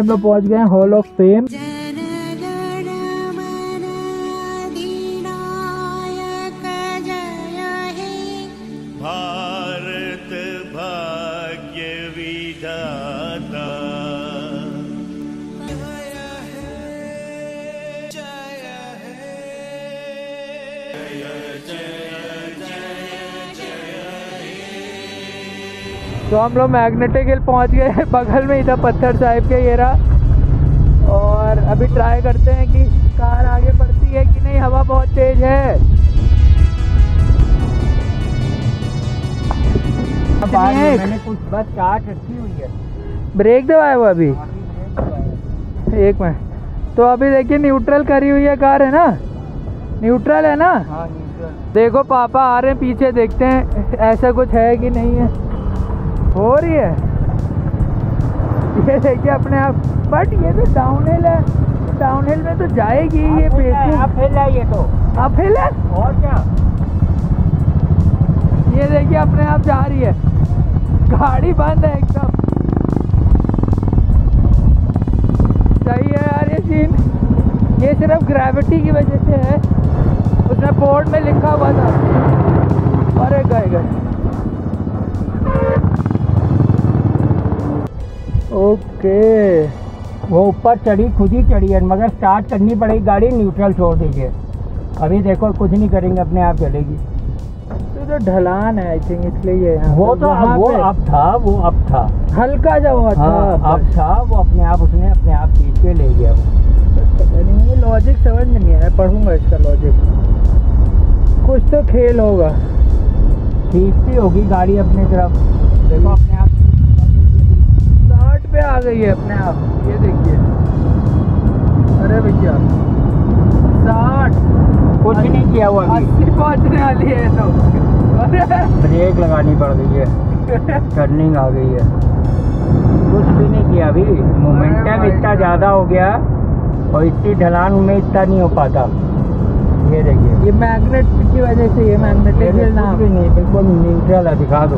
हम लोग पहुँच गए हॉल ऑफ़ फेम तो हम लोग मैग्नेटिक हिल पहुँच गए बगल में इधर पत्थर साहिब के ये रहा। और अभी ट्राई करते हैं कि कार आगे बढ़ती है कि नहीं हवा बहुत तेज है। मैंने कुछ बस रखी हुई है। ब्रेक दबाया हुआ अभी? एक मिनट। तो अभी देखिए न्यूट्रल करी हुई है कार है ना? न्यूट्रल है ना? हाँ न्यूट्रल देखो पापा आ रहे हैं पीछे देखते हैं ऐसा कुछ है कि नहीं है। हो रही है? ये देखिए अपने आप। बट ये तो डाउन हिल है। डाउन हिल में तो जाएगी ये फेसबुक फैल है ये तो। अब हिल है और क्या? ये देखिए अपने आप जा रही है। गाड़ी बंद है एकदम। सही है यार ये सीन ये सिर्फ़ ग्रेविटी की वजह से है। उसने बोर्ड में लिखा हुआ था। अरे गए गए। ओके वो ऊपर चढ़ी खुद ही चढ़ी है मगर स्टार्ट करनी पड़ेगी गाड़ी न्यूट्रल छोड़ दीजिए। अभी देखो कुछ नहीं करेंगे अपने आप चलेगी। तो जो ढलान है आई थिंक इसलिए ये वो तो वहाँ वो अब था वो अब था। हल्का जा हुआ था हाँ अब था वो अपने आप उसने अपने आप खींच के ले गया वो नहीं लॉजिक समझ में नहीं आया पढ़ूँगा इसका लॉजिक कुछ तो खेल होगा। खींचती होगी गाड़ी अपने तरफ़। देखो अपने पे आ गई है अपने आप। ये देखिए। अरे भैया। साठ। कुछ नहीं किया हुआ अभी। अस्सी पहुँचने वाली है तो। अरे। ब्रेक लगानी पड़ गई है। टर्निंग आ गई है। कुछ भी नहीं किया अभी। मोमेंटम इतना ज़्यादा हो गया और इतनी ढलान में इतना नहीं हो पाता। ये देखिए। ये मैग्नेट की वजह से ये मैग्नेटिक भी नहीं बिल्कुल न्यूट्रल है दिखा दो।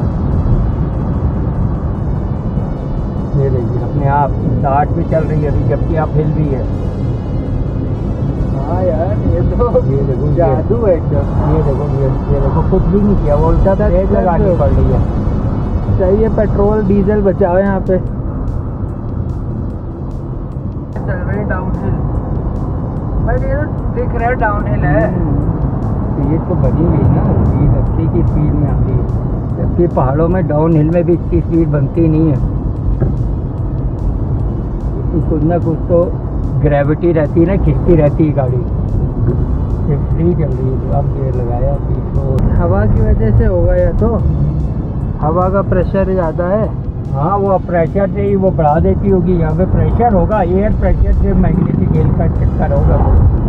ये देखिए। अपने आप साठ भी चल रही है अभी जबकि आप हिल भी है। हाँ यार ये तो ये देखो जादू है एकदम। ये देखो ये ये देखो कुछ भी नहीं किया वो उल्टा दस- ब्रेक दस- लगानी पड़ रही है। सही है पेट्रोल डीजल बचाओ यहाँ पे। चल रही डाउन हिल बट ये तो दिख रहा है डाउन हिल है। स्पीड तो बनी गई ना स्पीड अस्सी की स्पीड में आती है। जबकि पहाड़ों में डाउन हिल में भी इतनी स्पीड बनती नहीं है। कुछ ना कुछ तो ग्रेविटी रहती है ना खिंचती रहती है गाड़ी। फ्री चल रही है तो अब गेयर लगाया पीछे हवा की वजह से होगा या तो। हवा का प्रेशर ज़्यादा है। हाँ वो प्रेशर से ही वो बढ़ा देती होगी। यहाँ पे प्रेशर होगा एयर प्रेशर से मैग्नेटिक हिल का चक्कर होगा।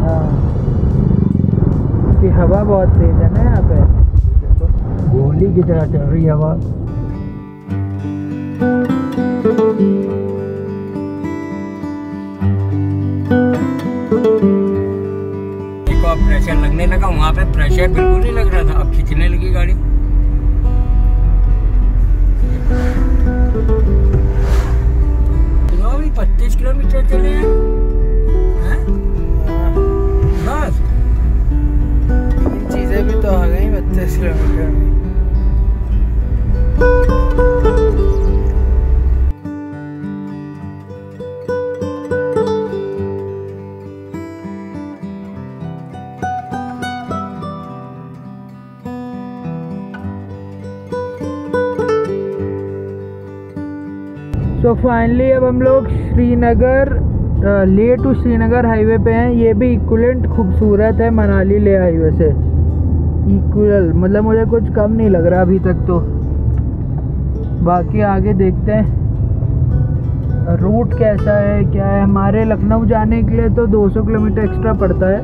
हाँ। कि हवा बहुत तेज है ना यहाँ पे। गोली की तरह चल रही है हवा। प्रेशर वहाँ पे प्रेशर बिल्कुल नहीं लग रहा था अब खींचने लगी गाड़ी पच्चीस किलोमीटर चले हैं? फाइनली अब हम लोग श्रीनगर ले टू श्रीनगर हाईवे पे हैं। ये भी इक्वलेंट खूबसूरत है मनाली ले हाईवे से। इक्वल मतलब मुझे कुछ कम नहीं लग रहा अभी तक तो। बाकी आगे देखते हैं। रूट कैसा है, क्या है? हमारे लखनऊ जाने के लिए तो 200 किलोमीटर एक्स्ट्रा पड़ता है।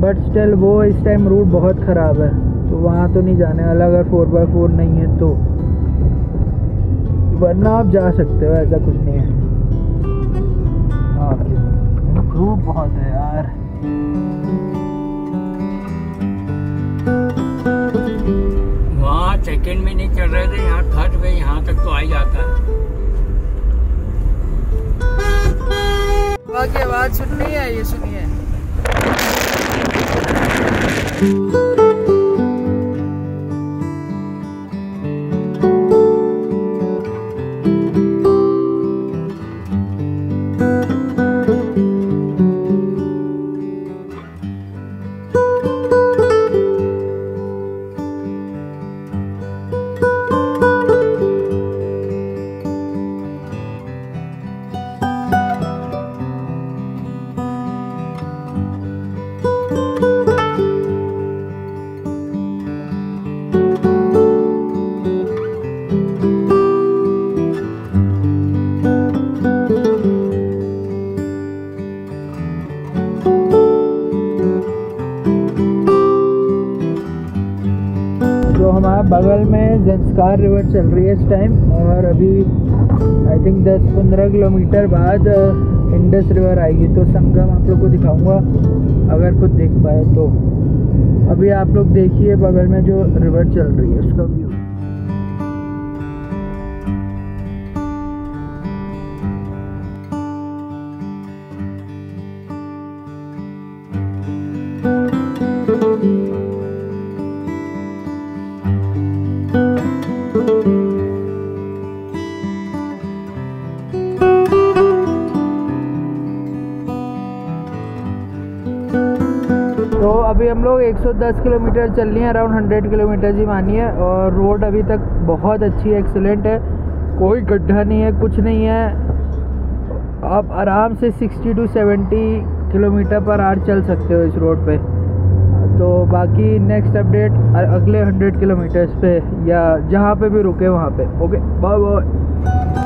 बट स्टिल वो इस टाइम रूट बहुत ख़राब है। तो वहाँ तो नहीं जाने वाला, अगर फोर बाई फोर नहीं है तो। वरना आप जा सकते हो ऐसा कुछ नहीं है। रूट बहुत है यार। वहाँ सेकंड में नहीं चल रहे थे यहाँ थर्ड में यहाँ तक तो आ ही जाता है की आवाज़ सुननी है ये सुनिए। बगल में जंस्कार रिवर चल रही है इस टाइम और अभी आई थिंक 10-15 किलोमीटर बाद इंडस रिवर आएगी। तो संगम आप लोग को दिखाऊँगा, अगर कुछ देख पाए तो। अभी आप लोग देखिए बगल में जो रिवर चल रही है, उसका व्यू 110 किलोमीटर चल रही हैं अराउंड 100 किलोमीटर ही मानिए और रोड अभी तक बहुत अच्छी है एक्सीलेंट है। कोई गड्ढा नहीं है, कुछ नहीं है। आप आराम से 60 टू 70 किलोमीटर पर आर चल सकते हो इस रोड पे। तो बाकी नेक्स्ट अपडेट अगले 100 किलोमीटर्स पे या जहाँ पे भी रुके वहाँ पे ओके बाय बाय